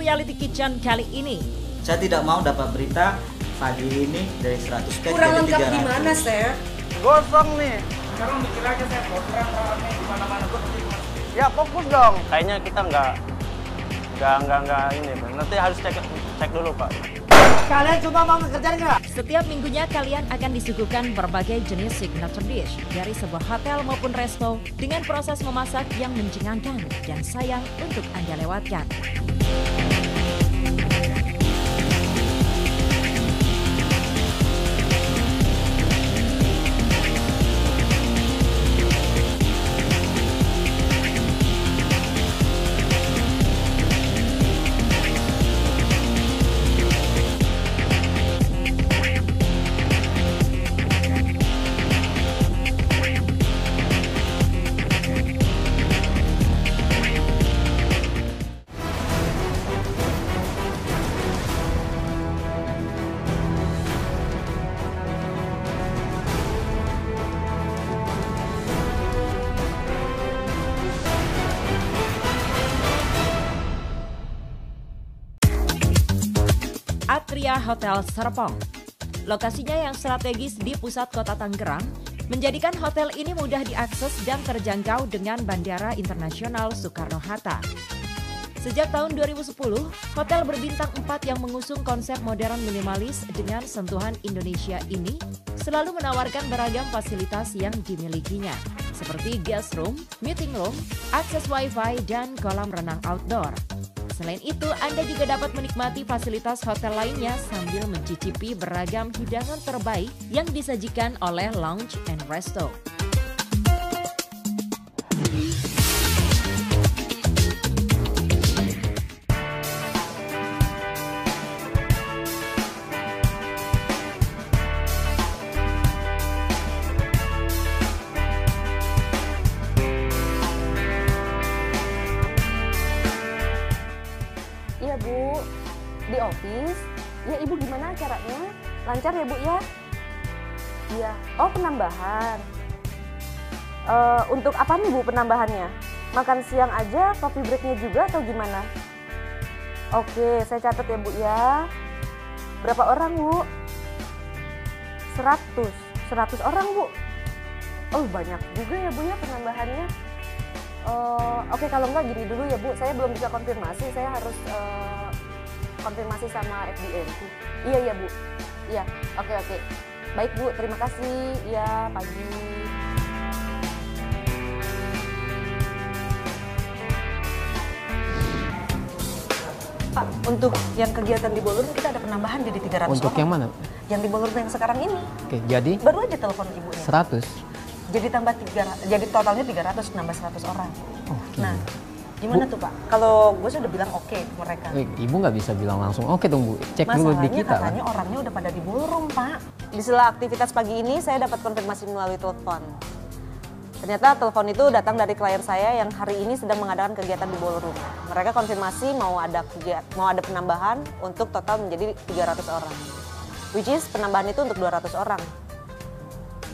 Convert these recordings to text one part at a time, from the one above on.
Reality Kitchen kali ini. Saya tidak mau dapat berita pagi ini dari 100 pack Kurang lengkap 300. di mana, Chef? Gosong nih. Sekarang mikir aja saya program rame di mana-mana Ya fokus dong. Kayaknya kita nggak nggak nggak nggak ini. Nanti harus cek cek dulu pak. Kalian cuma mau ngerjain nggak? Setiap minggunya kalian akan disuguhkan berbagai jenis signature dish dari sebuah hotel maupun resto dengan proses memasak yang mencengangkan dan sayang untuk Anda lewatkan. Hotel Serpong. Lokasinya yang strategis di pusat kota Tangerang menjadikan hotel ini mudah diakses dan terjangkau dengan Bandara Internasional Soekarno-Hatta. Sejak tahun 2010, hotel berbintang 4 yang mengusung konsep modern minimalis dengan sentuhan Indonesia ini selalu menawarkan beragam fasilitas yang dimilikinya, seperti guest room, meeting room, akses wifi, dan kolam renang outdoor. Selain itu, Anda juga dapat menikmati fasilitas hotel lainnya sambil mencicipi beragam hidangan terbaik yang disajikan oleh Lounge and Resto. Ya Bu ya? Iya. Oh penambahan. Eh, untuk apa nih Bu penambahannya? Makan siang aja, coffee breaknya juga atau gimana? Oke, saya catat ya Bu ya. Berapa orang Bu? 100. 100 orang Bu. Oh banyak juga ya Bu ya penambahannya. Eh, Oke kalau enggak gini dulu ya Bu, saya belum bisa konfirmasi, saya harus eh, konfirmasi sama FDN. Iya iya Bu, iya oke oke. Baik Bu, terima kasih. Iya pagi. Pak, untuk yang kegiatan di ballroom kita ada penambahan jadi 300 Untuk orang. yang mana? Yang di ballroom yang sekarang ini. Oke, jadi Baru aja telepon ibunya. 100. Jadi tambah 300, jadi totalnya 300 nambah 100 orang. Oke. Nah, gimana tuh Pak? Kalau gue sudah bilang oke ke mereka. Eh, Ibu nggak bisa bilang langsung, oke dong Bu, cek dulu di Masalahnya kita. lah." katanya orangnya udah pada di ballroom Pak. Di sela aktivitas pagi ini saya dapat konfirmasi melalui telepon. Ternyata telepon itu datang dari klien saya yang hari ini sedang mengadakan kegiatan di ballroom. Mereka konfirmasi mau ada kegiatan, mau ada penambahan untuk total menjadi 300 orang. Which is penambahan itu untuk 200 orang.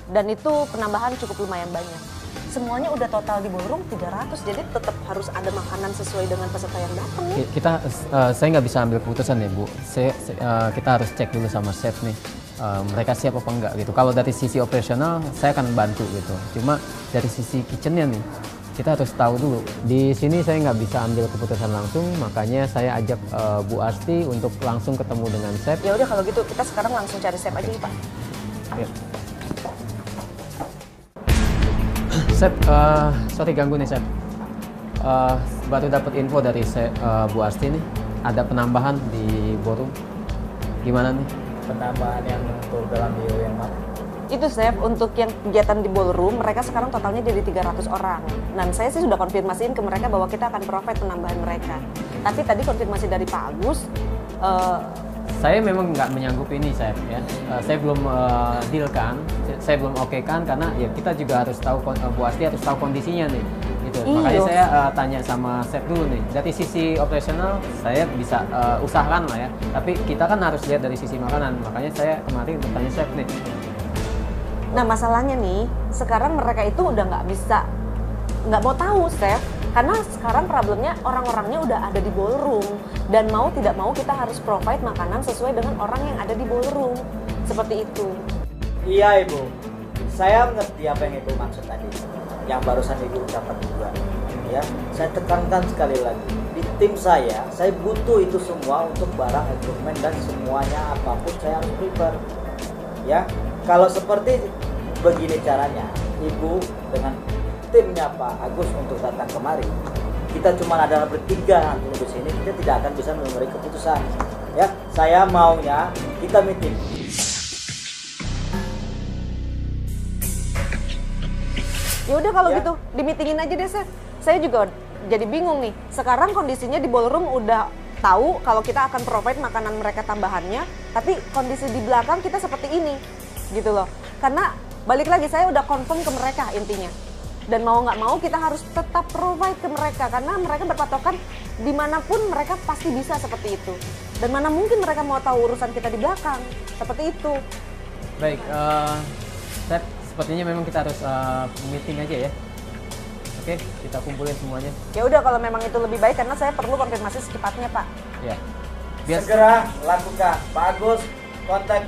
Dan itu penambahan cukup lumayan banyak. Semuanya udah total di ballroom 300, jadi tetap harus ada makanan sesuai dengan peserta yang datang nih. Ki- Kita, eh, saya nggak bisa ambil keputusan ya Bu. Saya, eh, kita harus cek dulu sama chef nih. eh, mereka siap apa enggak gitu. Kalau dari sisi operasional, saya akan bantu gitu. Cuma dari sisi kitchennya nih, kita harus tahu dulu. Di sini saya nggak bisa ambil keputusan langsung, makanya saya ajak eh, Bu Asti untuk langsung ketemu dengan chef. Ya udah kalau gitu kita sekarang langsung cari chef aja yuk Pak. Ya. Chef, eh, sorry ganggu nih Chef. Eh, baru dapat info dari eh, Bu Asti nih, ada penambahan di ballroom. Gimana nih? penambahan yang untuk dalam bio yang mana? Itu Chef, untuk yang kegiatan di ballroom, mereka sekarang totalnya jadi 300 orang. Dan saya sih sudah konfirmasiin ke mereka bahwa kita akan provide penambahan mereka. Tapi tadi konfirmasi dari Pak Agus, eh, Saya memang nggak menyanggup ini, Chef. Ya. Eh, saya belum eh, deal kan, saya belum oke kan, karena ya kita juga harus tahu eh, Bu Asti harus tahu kondisinya nih. Gitu. Iya. Makanya saya eh, tanya sama chef dulu nih. Dari sisi operasional saya bisa eh, usahakan lah ya. Tapi kita kan harus lihat dari sisi makanan. Makanya saya kemarin untuk tanya chef nih. Nah masalahnya nih, sekarang mereka itu udah nggak bisa, nggak mau tahu, Chef. Karena sekarang problemnya orang-orangnya udah ada di ballroom dan mau tidak mau kita harus provide makanan sesuai dengan orang yang ada di ballroom. Seperti itu. Iya ibu, saya mengerti apa yang ibu maksud tadi. Yang barusan ibu ucapkan juga. Ya, saya tekankan sekali lagi. Di tim saya, saya butuh itu semua untuk barang, equipment dan semuanya apa pun saya harus prepare. Ya, kalau seperti begini caranya, ibu dengan timnya Pak Agus untuk datang kemari, kita cuma ada bertiga nanti di sini, kita tidak akan bisa memberi keputusan. Ya, saya maunya kita meeting. Ya udah kalau Ya. gitu dimitingin aja deh, Chef. Saya juga jadi bingung nih. Sekarang kondisinya di ballroom udah tahu kalau kita akan provide makanan mereka tambahannya, tapi kondisi di belakang kita seperti ini. Gitu loh. Karena balik lagi saya udah confirm ke mereka intinya. Dan mau nggak mau kita harus tetap provide ke mereka karena mereka berpatokan di mana pun mereka pasti bisa seperti itu. Dan mana mungkin mereka mau tahu urusan kita di belakang. Seperti itu. Baik, eh Chef, sepertinya memang kita harus eh, meeting aja ya. Oke, kita kumpulin semuanya. Ya udah kalau memang itu lebih baik karena saya perlu konfirmasi secepatnya, Pak. Ya. Biar Segera lakukan. Pak Agus, kontak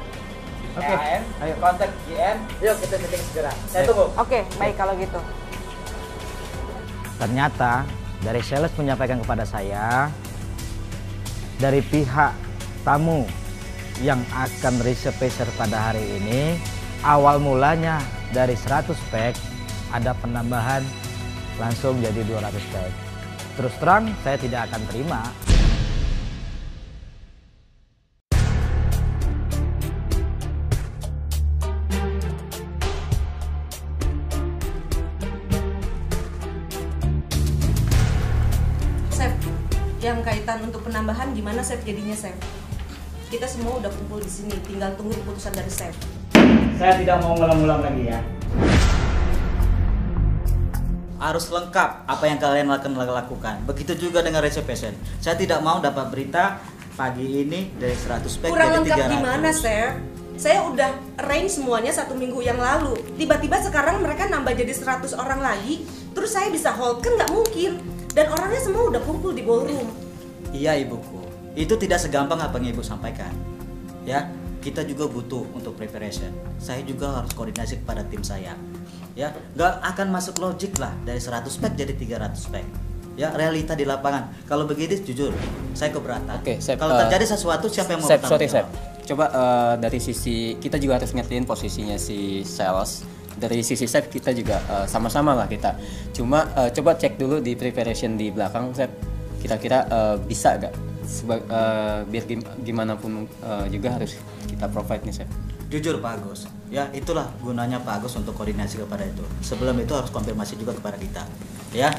Oke, EAN, ayo. kontak GN. Yuk kita meeting segera. Saya tunggu. Oke, baik kalau gitu. Ternyata dari sales menyampaikan kepada saya dari pihak tamu yang akan reservation pada hari ini awal mulanya dari 100 pack ada penambahan langsung jadi 200 pack. Terus terang saya tidak akan terima. Kaitan untuk penambahan gimana Chef jadinya Chef? Kita semua udah kumpul di sini, tinggal tunggu keputusan dari Chef. Saya tidak mau ngulang-ngulang lagi ya. Harus lengkap apa yang kalian akan lakukan. Begitu juga dengan reservation. Saya tidak mau dapat berita pagi ini dari 100 pack Kurang jadi lengkap 300. di mana Chef? Saya udah arrange semuanya satu minggu yang lalu. Tiba-tiba sekarang mereka nambah jadi 100 orang lagi. Terus saya bisa hold kan nggak mungkin. Dan orangnya semua udah kumpul di ballroom. Iya ibuku, itu tidak segampang apa yang ibu sampaikan. Ya, kita juga butuh untuk preparation. Saya juga harus koordinasi kepada tim saya. Ya, nggak akan masuk logik lah dari 100 pack jadi 300 pack. Ya, realita di lapangan. Kalau begitu jujur, saya keberatan. Oke, Sep, Kalau eh, terjadi sesuatu siapa yang mau Sep, sorry Sep. Coba eh, dari sisi kita juga harus ngertiin posisinya si sales. Dari sisi Sep kita juga eh, sama-sama lah kita. Cuma eh, coba cek dulu di preparation di belakang Sep. Kira-kira eh, bisa gak? Seba- eh, biar gim- gimana pun eh, juga harus kita provide nih Sep. Jujur Pak Agus, ya itulah gunanya Pak Agus untuk koordinasi kepada itu. Sebelum itu harus konfirmasi juga kepada kita. Ya,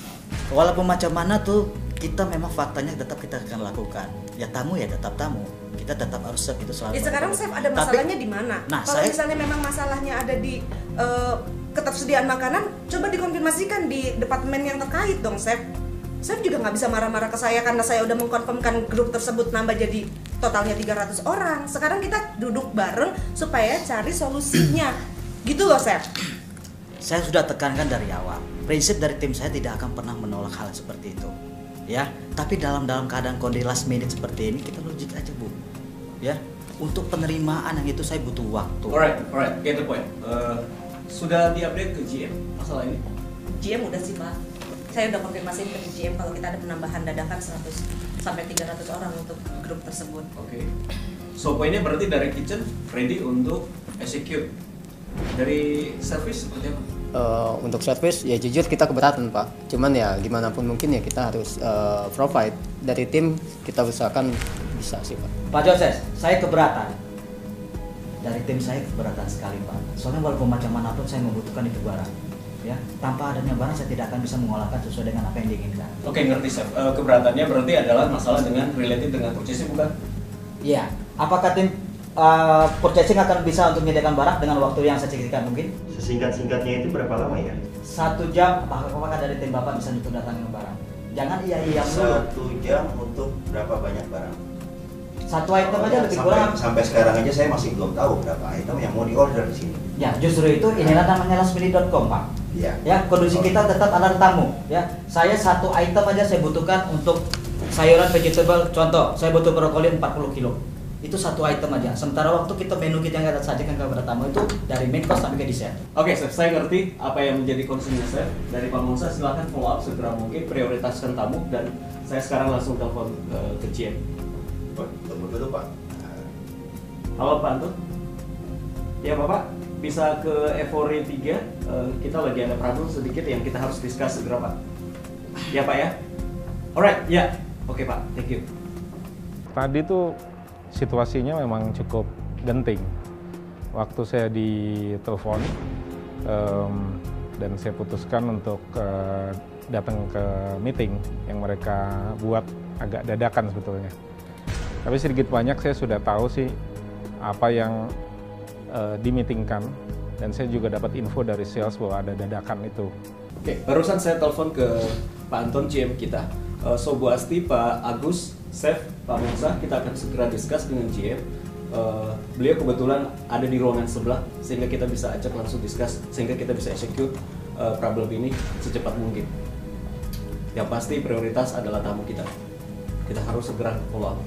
walaupun macam mana tuh kita memang faktanya tetap kita akan lakukan. Ya tamu ya tetap tamu. Kita tetap harus siap itu selalu. Ya sekarang Chef ada Tapi- masalahnya di mana? Nah, Kalau saya- misalnya memang masalahnya ada di eh, ketersediaan makanan, coba dikonfirmasikan di departemen yang terkait dong, Chef. Chef juga nggak bisa marah-marah ke saya karena saya udah mengkonfirmkan grup tersebut nambah jadi totalnya 300 orang. Sekarang kita duduk bareng supaya cari solusinya. Gitu loh, Chef. Saya sudah tekankan dari awal. Prinsip dari tim saya tidak akan pernah menolak hal seperti itu. Ya, tapi dalam dalam keadaan kondisi last minute seperti ini kita logik aja, Bu. Ya, untuk penerimaan yang itu saya butuh waktu. Alright, alright, get the point. Eh, sudah diupdate ke GM masalah ini? GM udah sih, Pak. Saya udah konfirmasiin ke GM kalau kita ada penambahan dadakan 100 sampai 300 orang untuk grup tersebut. Oke. So poinnya berarti dari kitchen ready untuk execute. Dari service seperti apa? Eh, untuk service ya jujur kita keberatan pak cuman ya gimana pun mungkin ya kita harus eh, provide dari tim kita usahakan bisa sih pak Pak Joses, saya keberatan. Dari tim saya keberatan sekali, Pak. Soalnya walaupun macam mana pun saya membutuhkan itu barang. Ya, tanpa adanya barang saya tidak akan bisa mengolahkan sesuai dengan apa yang diinginkan. Oke, ngerti chef. Eh, keberatannya berarti adalah masalah dengan related dengan purchasing bukan? Iya. Apakah tim uh, purchasing akan bisa untuk menyediakan barang dengan waktu yang sesingkat mungkin? Sesingkat-singkatnya itu berapa lama ya? Satu jam, apakah, apakah dari tim Bapak bisa untuk datangin barang? Jangan iya iya dulu. Satu jam untuk berapa banyak barang? Satu item aja lebih sampai, kurang. Sampai sekarang aja saya masih belum tahu berapa item yang mau di order di sini. Ya, justru itu inilah namanya lastminute.com, Pak. Iya. Ya, kondisi kita tetap ada tamu. Ya, saya satu item aja saya butuhkan untuk sayuran vegetable. Contoh, saya butuh brokoli 40 kilo. Itu satu item aja. Sementara waktu kita menu kita yang kita sajikan kepada tamu itu dari main course sampai ke dessert. Oke, Chef, saya ngerti apa yang menjadi concernnya Chef. Dari Pak Monsa, silahkan follow up segera mungkin, prioritaskan tamu, dan saya sekarang langsung telepon eh, ke GM. Oh, tunggu dulu Pak. Halo Pak Antun. Ya Bapak, bisa ke Evori 3, Eh, kita lagi ada problem sedikit yang kita harus discuss segera Pak. Ya Pak ya? Alright, ya. Oke Pak, thank you. Tadi tuh situasinya memang cukup genting. Waktu saya ditelepon em, dan saya putuskan untuk eh, datang ke meeting yang mereka buat agak dadakan sebetulnya. Tapi sedikit banyak saya sudah tahu sih apa yang eh, dimitingkan dan saya juga dapat info dari sales bahwa ada dadakan itu. Oke, barusan saya telepon ke Pak Anton GM kita. Eh, so Bu Asti, Pak Agus, Chef, Pak Musa, kita akan segera discuss dengan GM. Eh, beliau kebetulan ada di ruangan sebelah, sehingga kita bisa ajak langsung discuss, sehingga kita bisa execute eh, problem ini secepat mungkin. Yang pasti prioritas adalah tamu kita. Kita harus segera follow up.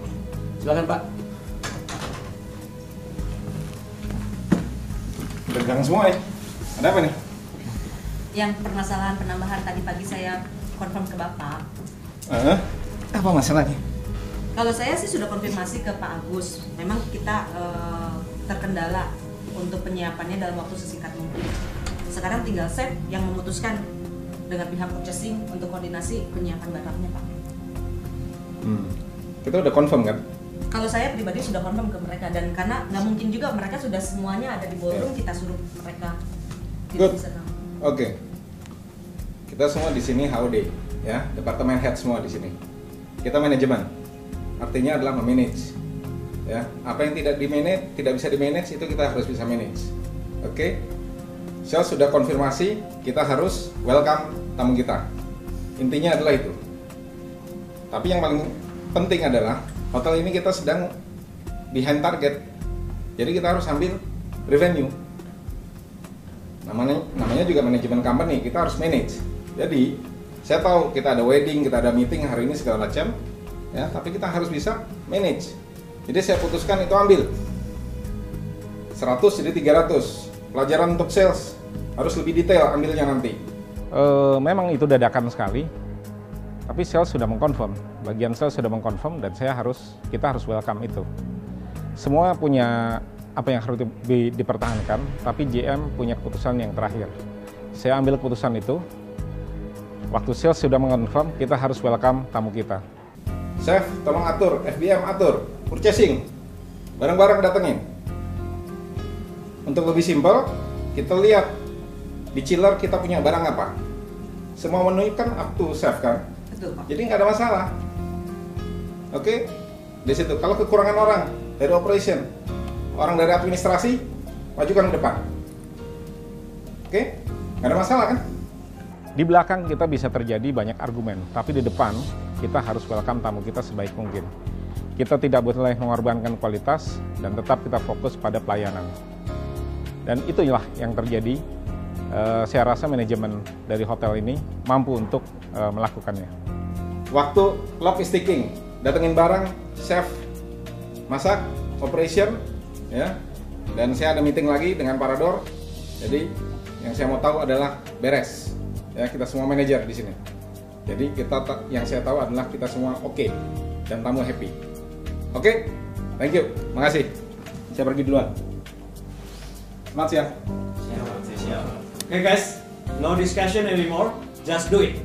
Silakan Pak. Tegang semua ya. Ada apa nih? yang permasalahan penambahan tadi pagi saya konfirm ke Bapak. Eh, apa masalahnya? Kalau saya sih sudah konfirmasi ke Pak Agus, memang kita eh, terkendala untuk penyiapannya dalam waktu sesingkat mungkin. Sekarang tinggal Chef yang memutuskan dengan pihak purchasing untuk koordinasi penyiapan barangnya Pak. Hmm. Kita udah confirm kan? Kalau saya pribadi sudah confirm ke mereka dan karena nggak mungkin juga mereka sudah semuanya ada di ballroom kita suruh mereka Good. Oke. Kita semua di sini HOD, ya, departemen head semua di sini. Kita manajemen. Artinya adalah memanage. Ya, apa yang tidak di manage, tidak bisa di manage itu kita harus bisa manage. Oke. Sales sudah konfirmasi, kita harus welcome tamu kita. Intinya adalah itu. Tapi yang paling penting adalah hotel ini kita sedang behind target. Jadi kita harus ambil revenue. Namanya namanya juga manajemen company kita harus manage. Jadi saya tahu kita ada wedding kita ada meeting hari ini segala macam ya tapi kita harus bisa manage. Jadi saya putuskan itu ambil. 100 jadi 300 pelajaran untuk sales harus lebih detail ambilnya nanti. Eh, memang itu dadakan sekali tapi sales sudah mengkonfirm bagian sales sudah mengkonfirm dan saya harus kita harus welcome itu semua punya apa yang harus di- dipertahankan, tapi JM punya keputusan yang terakhir. Saya ambil keputusan itu. Waktu sales sudah mengonfirm, kita harus welcome tamu kita. Chef, tolong atur, FBM atur, purchasing, barang-barang datengin. Untuk lebih simpel, kita lihat di chiller kita punya barang apa. Semua menu kan up to chef kan, Betul Pak. jadi nggak ada masalah. Oke, di situ. Kalau kekurangan orang dari operation, orang dari administrasi, majukan ke depan. Oke, nggak ada masalah kan? Di belakang kita bisa terjadi banyak argumen, tapi di depan kita harus welcome tamu kita sebaik mungkin. Kita tidak boleh mengorbankan kualitas dan tetap kita fokus pada pelayanan. Dan itulah yang terjadi. Eh, saya rasa manajemen dari hotel ini mampu untuk eh, melakukannya. Waktu clock is ticking, datengin barang, chef, masak, operation, ya. Dan saya ada meeting lagi dengan Parador. Jadi yang saya mau tahu adalah beres. Ya, kita semua manajer di sini. Jadi kita ta- yang saya tahu adalah kita semua oke dan tamu happy. Oke, thank you, makasih. Saya pergi duluan. Selamat siang. Okay guys, no discussion anymore, just do it.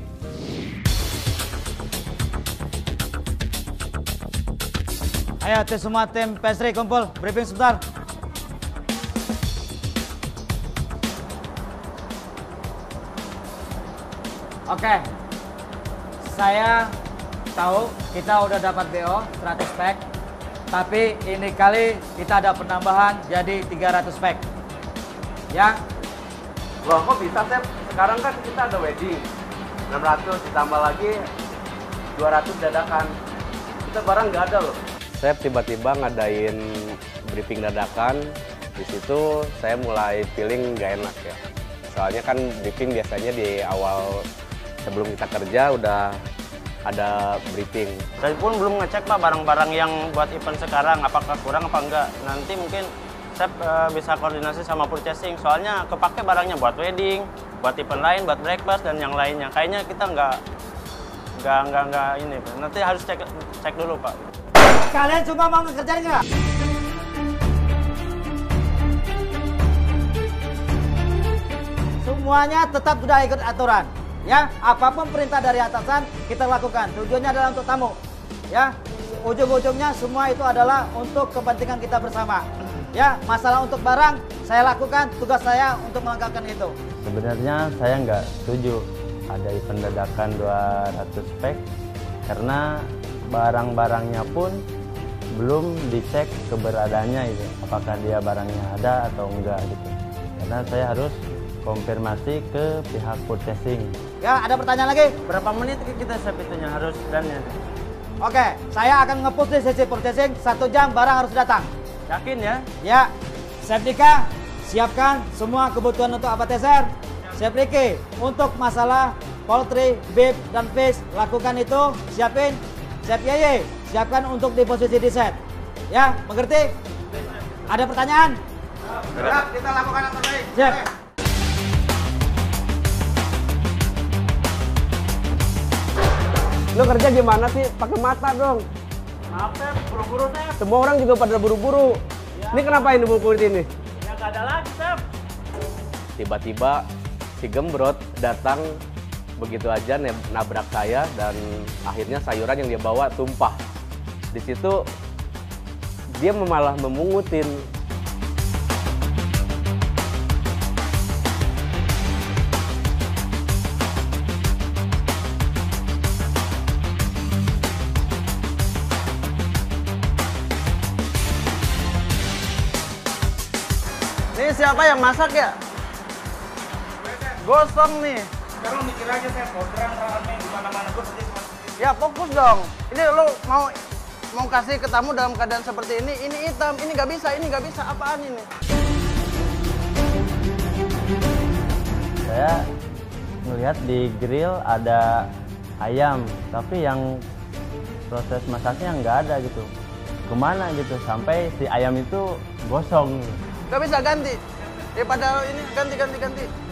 Ayo tim semua tim pastry kumpul, briefing sebentar. Oke, saya tahu kita udah dapat BO 100 pack, tapi ini kali kita ada penambahan jadi 300 pack. Ya, Loh kok bisa Chef? Sekarang kan kita ada wedding. 600 ditambah lagi 200 dadakan. Kita barang nggak ada loh Chef tiba-tiba ngadain briefing dadakan di situ saya mulai feeling nggak enak ya soalnya kan briefing biasanya di awal sebelum kita kerja udah ada briefing. Saya pun belum ngecek pak barang-barang yang buat event sekarang apakah kurang apa enggak. Nanti mungkin saya eh, bisa koordinasi sama purchasing. Soalnya kepake barangnya buat wedding, buat event lain, buat breakfast dan yang lainnya. Kayaknya kita nggak nggak nggak nggak ini. Pak. Nanti harus cek cek dulu pak. Kalian cuma mau ngekerjain nggak? Semuanya tetap sudah ikut aturan. Ya, apa pun perintah dari atasan kita lakukan. Tujuannya adalah untuk tamu. Ya, ujung-ujungnya semua itu adalah untuk kepentingan kita bersama. Ya, masalah untuk barang saya lakukan, tugas saya untuk melengkapkan itu. Sebenarnya saya nggak setuju ada event dadakan 200 spek karena barang-barangnya pun belum dicek keberadaannya itu apakah dia barangnya ada atau enggak gitu karena saya harus konfirmasi ke pihak purchasing Ya, ada pertanyaan lagi? berapa menit kita siap itunya harus dan ya Oke, saya akan nge-push di sesi purchasing satu jam barang harus datang. yakin ya Ya, Chef Dika, siapkan semua kebutuhan untuk appetizer. Chef Ricky, untuk masalah poultry, beef, dan fish, lakukan itu, siapin. Chef Yeye, siapkan untuk di posisi di set. Ya, mengerti? Ada pertanyaan? Siap, kita lakukan yang terbaik. Siap. Lo kerja gimana sih? Pakai mata dong. maaf buru-buru saya Semua orang juga pada buru-buru. Ini kenapa ini buku ini? ya nggak ada lagi Tiba-tiba si Gembrot datang begitu aja nabrak saya dan akhirnya sayuran yang dia bawa tumpah. Di situ dia malah memungutin. Ini siapa yang masak ya? Gosong nih Sekarang mikir aja saya mau terang rame di mana-mana gue cuma Ya fokus dong. Ini lo mau mau kasih ke tamu dalam keadaan seperti ini, ini hitam, ini nggak bisa, ini nggak bisa. Apaan ini? Saya melihat di grill ada ayam, tapi yang proses masaknya nggak ada gitu. Ke mana gitu? Sampai si ayam itu gosong. Nggak bisa ganti. Daripada ini ganti ganti ganti.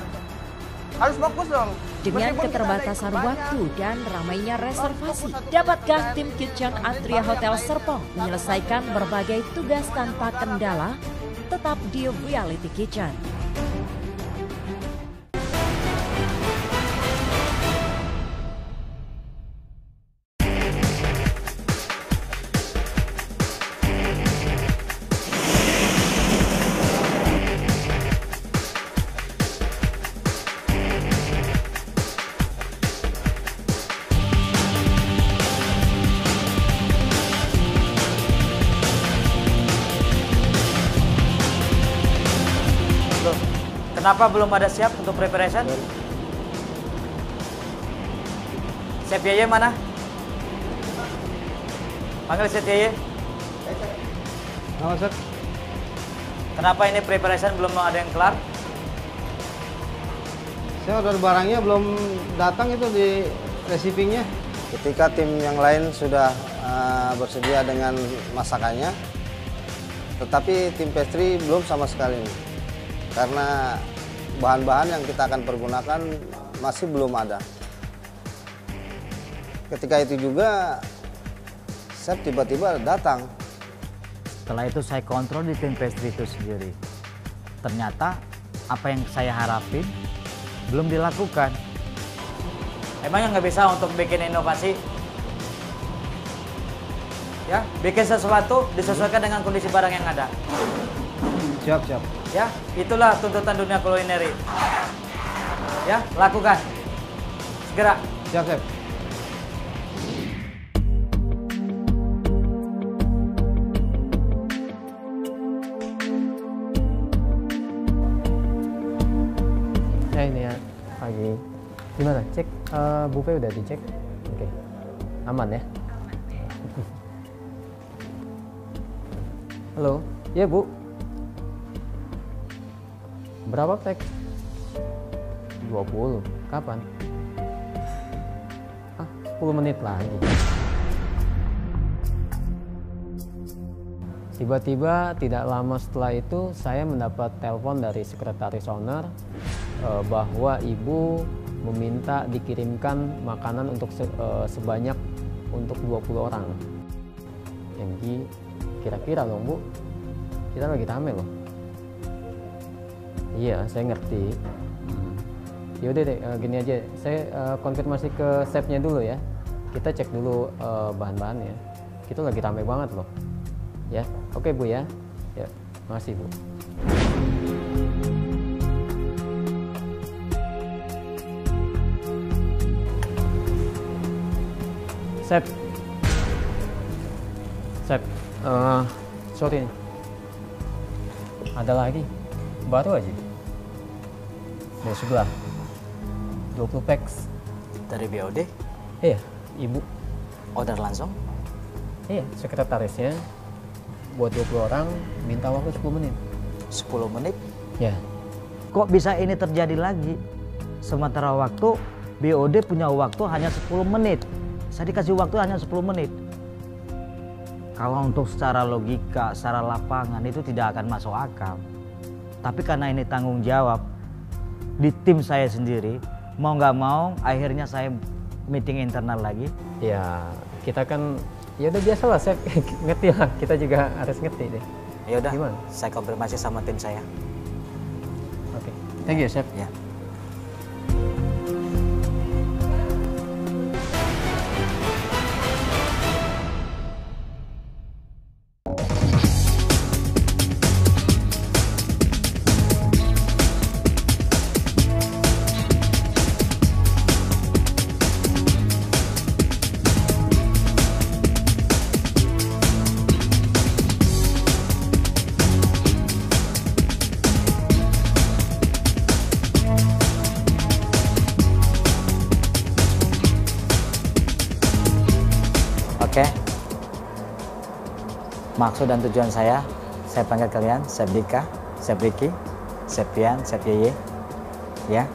Harus fokus dong. Dengan Meskipun keterbatasan waktu dan ramainya reservasi, dapatkah tim Kitchen Atria Hotel Serpong menyelesaikan berbagai tugas tanpa kendala? Tetap di Reality Kitchen. Kenapa belum ada siap untuk preparation? Chef Yeye mana? Panggil Chef Yeye. Nama Kenapa ini preparation belum ada yang kelar? saya order barangnya belum datang itu di receivingnya. Ketika tim yang lain sudah uh, bersedia dengan masakannya, tetapi tim pastry belum sama sekali. Karena bahan-bahan yang kita akan pergunakan masih belum ada. Ketika itu juga, chef tiba-tiba datang. Setelah itu saya kontrol di tim pastry itu sendiri. Ternyata apa yang saya harapin belum dilakukan. Emangnya nggak bisa untuk bikin inovasi? Ya, bikin sesuatu disesuaikan dengan kondisi barang yang ada. Siap, siap. Ya, itulah tuntutan dunia kulineri. Ya, lakukan. Segera. Siap, Chef. Eh ini ya pagi. Gimana? Cek eh, buffet udah dicek? Oke. Aman ya? Halo. Ya, Bu. Berapa pack? 20. Kapan? Ah, 10 menit lagi. Tiba-tiba tidak lama setelah itu saya mendapat telepon dari sekretaris owner eh, bahwa ibu meminta dikirimkan makanan untuk eh, sebanyak untuk 20 orang. Yang kira-kira dong bu, kita lagi rame loh. Iya, saya ngerti. Yaudah deh, eh, gini aja. Saya eh, konfirmasi ke chefnya dulu ya. Kita cek dulu eh, bahan-bahannya. Kita lagi rame banget loh. Ya, oke bu ya. Ya, makasih bu. Chef. Chef, eh, sorry. Ada lagi. Baru aja. Dari sebelah. 20 packs. Dari BOD? Iya, ibu. Order langsung? Iya, sekretarisnya buat 20 orang minta waktu 10 menit. 10 menit? Ya. Kok bisa ini terjadi lagi? Sementara waktu BOD punya waktu hanya 10 menit. Saya dikasih waktu hanya 10 menit. Kalau untuk secara logika, secara lapangan itu tidak akan masuk akal. Tapi karena ini tanggung jawab di tim saya sendiri, mau nggak mau akhirnya saya meeting internal lagi. Ya, kita kan ya udah biasa lah, saya ngerti lah. Kita juga harus ngerti deh. Ya udah, Gimana? saya konfirmasi sama tim saya. Oke, thank you, Chef. Ya. Oke. Maksud dan tujuan saya, saya panggil kalian Chef Dika, Chef Ricky, Chef Pian, Chef Yeye. Ya.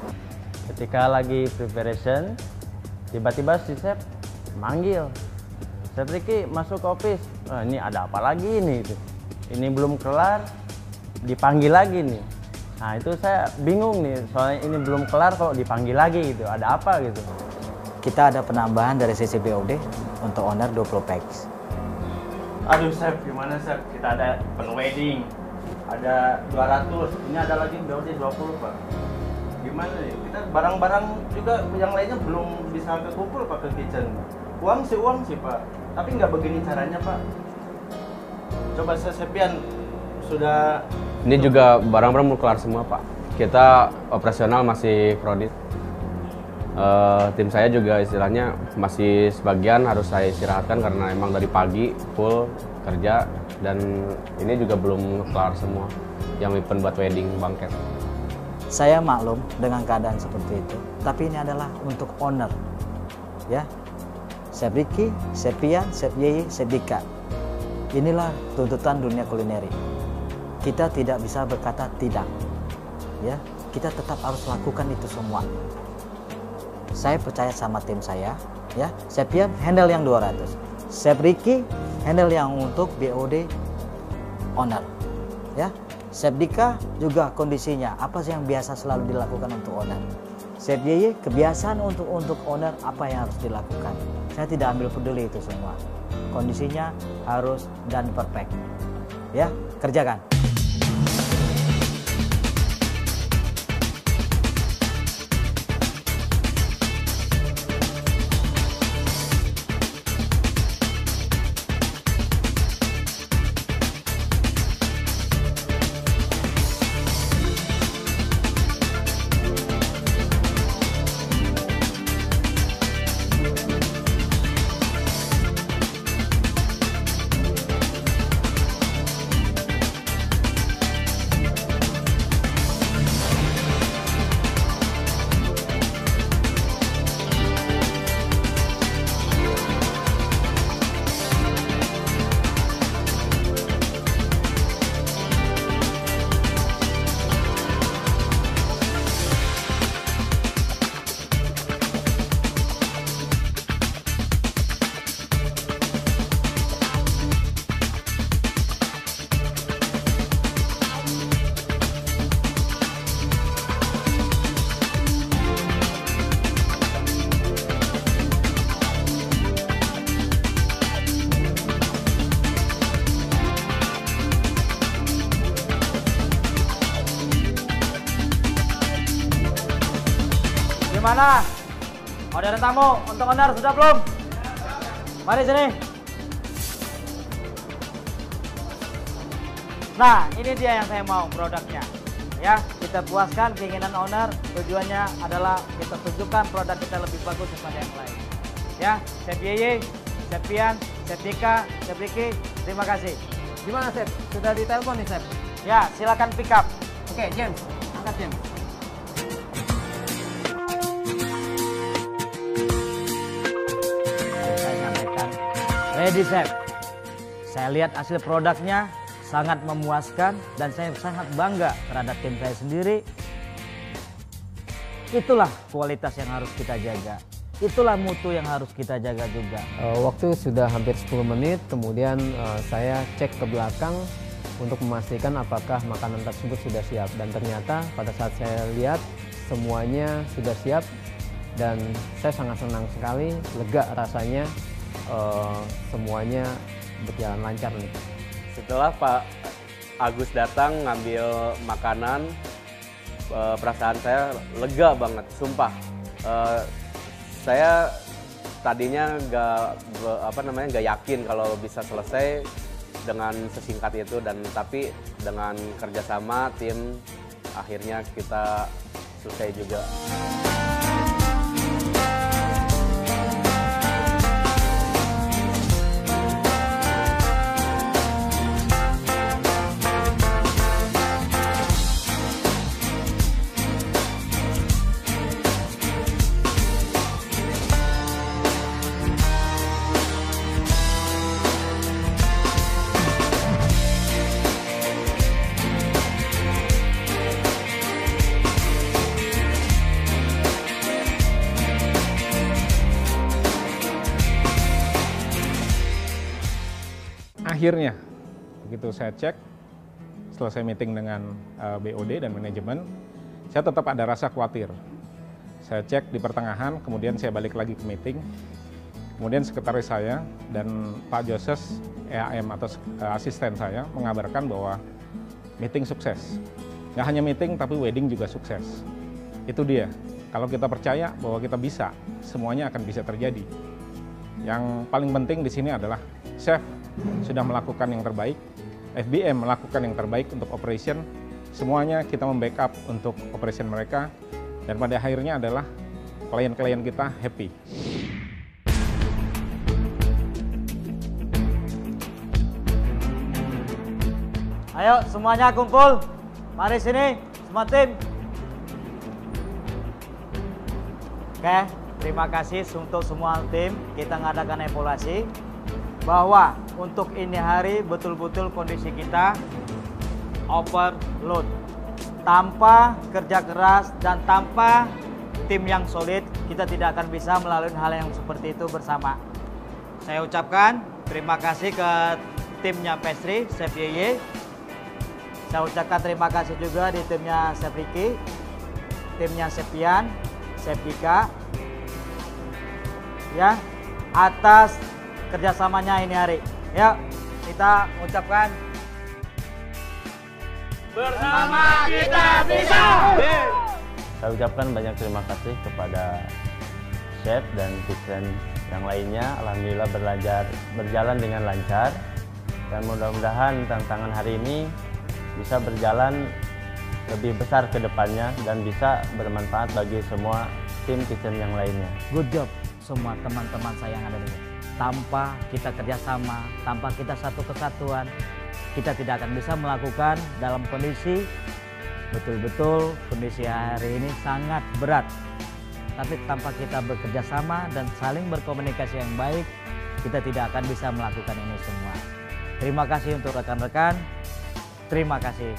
Ketika lagi preparation, tiba-tiba si chef manggil. Chef Ricky masuk ke office. "Wah, ini ada apa lagi ini? Ini belum kelar, dipanggil lagi nih. Nah itu saya bingung nih, soalnya ini belum kelar kok dipanggil lagi gitu. Ada apa gitu? Kita ada penambahan dari sisi BOD untuk owner 20 packs. Aduh chef, gimana chef? Kita ada event wedding, ada 200, ini ada lagi BOD 20 pak. Gimana nih? Kita barang-barang juga yang lainnya belum bisa kekumpul pak ke kitchen. Uang sih uang sih pak, tapi nggak begini caranya pak. Coba saya Sepian sudah Ini juga barang-barang mau kelar semua pak. Kita operasional masih kredit. Eh, tim saya juga istilahnya masih sebagian harus saya istirahatkan karena emang dari pagi full kerja dan ini juga belum kelar semua yang event buat wedding bangket. Saya maklum dengan keadaan seperti itu, tapi ini adalah untuk owner. Ya. Chef Ricky, Chef Pian, Chef Yeye, Chef Dika. Inilah tuntutan dunia kulineri. Kita tidak bisa berkata tidak. Ya, kita tetap harus lakukan itu semua. Saya percaya sama tim saya, ya. Chef Pian handle yang 200. Chef Ricky handle yang untuk BOD owner. Ya. Chef Dika juga kondisinya apa sih yang biasa selalu dilakukan untuk owner. Chef Yeye kebiasaan untuk untuk owner apa yang harus dilakukan. Saya tidak ambil peduli itu semua. Kondisinya harus dan perfect. Ya, kerjakan. Gimana? Orderan tamu untuk owner sudah belum? Mari sini. Nah, ini dia yang saya mau produknya. Ya, kita puaskan keinginan owner. Tujuannya adalah kita tunjukkan produk kita lebih bagus daripada yang lain. Ya, Chef Yeye, Chef Pian, Chef Dika, Chef Ricky, terima kasih. Gimana, Chef? Sudah ditelepon nih, Chef? Ya, silakan pick up. Oke, James. Angkat, James. Ready chef. Saya lihat hasil produknya sangat memuaskan dan saya sangat bangga terhadap tim saya sendiri. Itulah kualitas yang harus kita jaga. Itulah mutu yang harus kita jaga juga. Uh, waktu sudah hampir 10 menit, kemudian uh, saya cek ke belakang untuk memastikan apakah makanan tersebut sudah siap. Dan ternyata pada saat saya lihat semuanya sudah siap dan saya sangat senang sekali, lega rasanya uh, semuanya berjalan lancar nih. Setelah Pak Agus datang ngambil makanan, eh, perasaan saya lega banget, sumpah. Eh, saya tadinya nggak apa namanya nggak yakin kalau bisa selesai dengan sesingkat itu dan tapi dengan kerjasama tim akhirnya kita selesai juga. Akhirnya begitu saya cek selesai meeting dengan eh, BOD dan manajemen saya tetap ada rasa khawatir. Saya cek di pertengahan kemudian saya balik lagi ke meeting. Kemudian sekretaris saya dan Pak Joses EAM atau eh, asisten saya mengabarkan bahwa meeting sukses. Nggak hanya meeting tapi wedding juga sukses. Itu dia. Kalau kita percaya bahwa kita bisa semuanya akan bisa terjadi. Yang paling penting di sini adalah chef sudah melakukan yang terbaik, FBM melakukan yang terbaik untuk operation, semuanya kita membackup untuk operation mereka, dan pada akhirnya adalah klien-klien kita happy. Ayo semuanya kumpul. Mari sini semua tim. Oke, terima kasih untuk semua tim. Kita ngadakan evaluasi bahwa untuk ini hari betul-betul kondisi kita overload. Tanpa kerja keras dan tanpa tim yang solid, kita tidak akan bisa melalui hal yang seperti itu bersama. Saya ucapkan terima kasih ke timnya Pastry, Chef Yeye. Saya ucapkan terima kasih juga di timnya Chef Ricky, timnya Chef Pian, Chef Dika. Ya, atas kerjasamanya ini hari. Ya, kita ucapkan Bersama kita bisa. Saya ucapkan banyak terima kasih kepada chef dan kitchen yang lainnya. Alhamdulillah berlancar, berjalan dengan lancar. Dan mudah-mudahan tantangan hari ini bisa berjalan lebih besar ke depannya dan bisa bermanfaat bagi semua tim kitchen yang lainnya. good job semua teman-teman saya yang ada di sini. Tanpa kita kerjasama, tanpa kita satu kesatuan, kita tidak akan bisa melakukan dalam kondisi betul-betul kondisi hari ini sangat berat. Tapi tanpa kita bekerja sama dan saling berkomunikasi yang baik, kita tidak akan bisa melakukan ini semua. Terima kasih untuk rekan-rekan. Terima kasih